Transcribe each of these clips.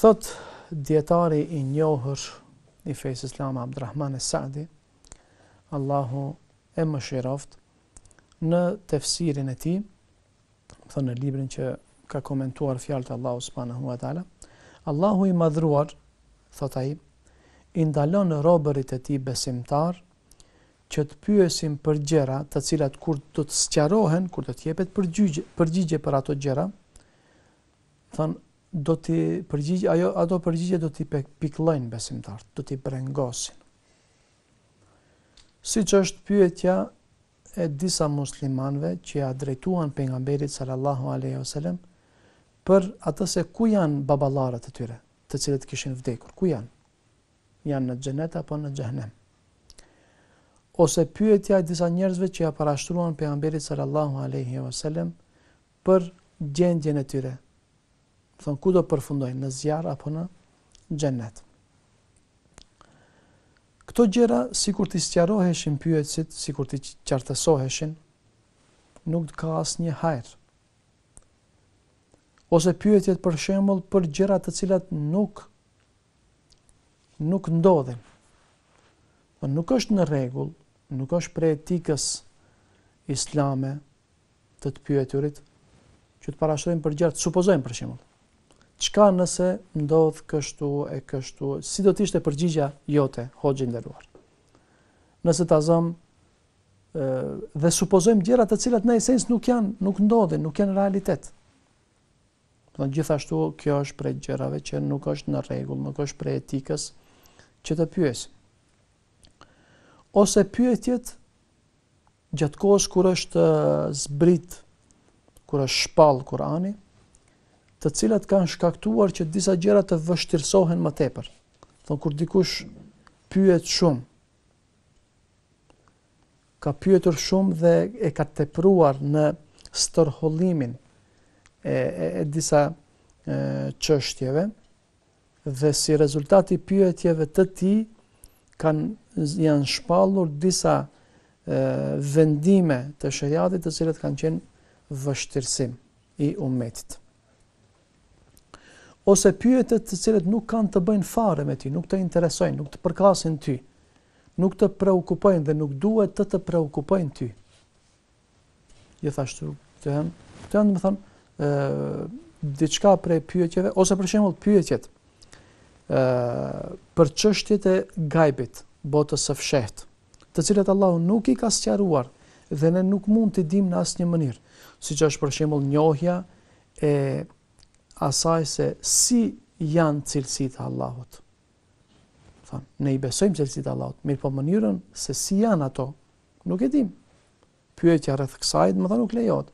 Thotë dijetari i njohur i fesë islame Abdulrahman Sa'di, Allahu e mëshiroftë në tefsirin e tij, domethënë në librin që ka komentuar fjalët e Allahut subhanahu wa taala, Allahu i madhruar, thotë ai, i ndalon robërit e tij besimtarë që të pyesin për gjëra të cilat kur do të sqarohen, kur do të jepet përgjigje për ato gjëra, domethënë do t'i përgjigje ajo ato përgjigje do t'i pikëllojnë besimtarët, do t'i brengosin. Siç është pyetja e disa muslimanëve që ia drejtuan pejgamberit sallallahu alaihi wasallam për atë se ku janë baballarët e tyre, të cilët kishin vdekur, ku janë? janë në xhenet apo në xhehenem. Ose pyetja e disa njerëzve që ia parashtruan pejgamberit sallallahu alaihi wasallam për gjendjen e tyre. Domethënë ku do përfundojnë në zjarr apo në xhenet. Këto gjëra sikur t'i sqaroheshin pyetësit, sikur t'i qartësoheshin, nuk ka asnjë hajr. Ose pyetjet për shembull për gjëra të cilat nuk nuk ndodhin. Po nuk është në rregull, nuk është prej etikës islame të të pyeturit që të parashtrojmë për gjëra, supozojmë për shembull. Çka nëse ndodh kështu e kështu, si do të ishte përgjigja jote, hoxhë i nderuar? Nëse ta zëmë dhe supozojmë gjëra të cilat në esencë nuk janë, nuk ndodhin, nuk janë realitet. Gjithashtu kjo është prej gjërave që nuk është në rregull, nuk është prej etikës që të pyesim. Ose pyetjet gjatë kohës kur është zbrit, kur është shpall Kurani, të cilat kanë shkaktuar që disa gjëra të vështirësohen më tepër. Domethënë kur dikush pyet shumë, Ka pyetur shumë dhe e ka tepruar në stërhollimin e disa çështjeve dhe si rezultat i pyetjeve të tij kanë janë shpallur disa vendime të sheriatit të cilat kanë qenë vështirësim i umetit. Ose pyetjet të cilat nuk kanë të bëjnë fare me ty, nuk të interesojnë, nuk të përkasin ty, nuk të preokupojnë dhe nuk duhet të të preokupojnë ty. Gjithashtu, këto janë, këto janë, domethënë, diçka prej pyetjeve, ose për shembull pyetjet ë për çështjet e gajbit, botës së fshehtë, të cilat Allahu nuk i ka sqaruar dhe ne nuk mund t'i dimë në asnjë mënyrë, siç është për shembull njohja e asaj se si janë cilësitë e Allahut. Thamë, ne i besojmë cilësitë e Allahut, mirëpo mënyrën se si janë ato, nuk e dimë. Pyetja rreth kësaj, domethënë nuk lejohet.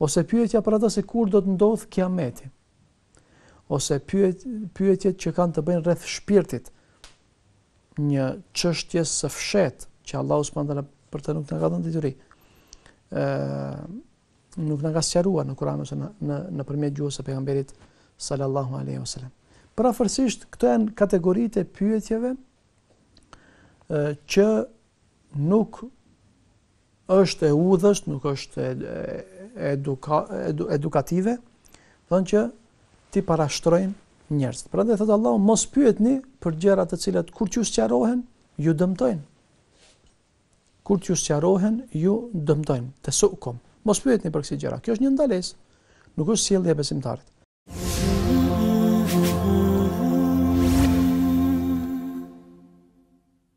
Ose pyetja për atë se kur do të ndodhë kijameti. Ose pyet, pyetjet që kanë të bëjnë rreth shpirtit, një çështjeje së fshehtë, që Allahu subhanehu ve teala për të nuk na ka dhënë dituri. Nuk na ka sqaruar në Kur'an ose në në nëpërmjet gjuhës së pejgamberit sallallahu alaihi wasallam. Përafërsisht këto janë kategoritë e pyetjeve ë që nuk është e udhës, nuk është e, eduka, edu, edukative, domethënë që t'i parashtrojnë njerëzit. Prandaj thotë Allahu, mos pyetni për gjëra të cilat kur t'ju sqarohen, ju dëmtojnë. Kur t'ju sqarohen, ju dëmtojnë. Tesu'kum. Mos pyetni për kësi gjëra. Kjo është një ndalesë. Nuk është sjellje e besimtarit.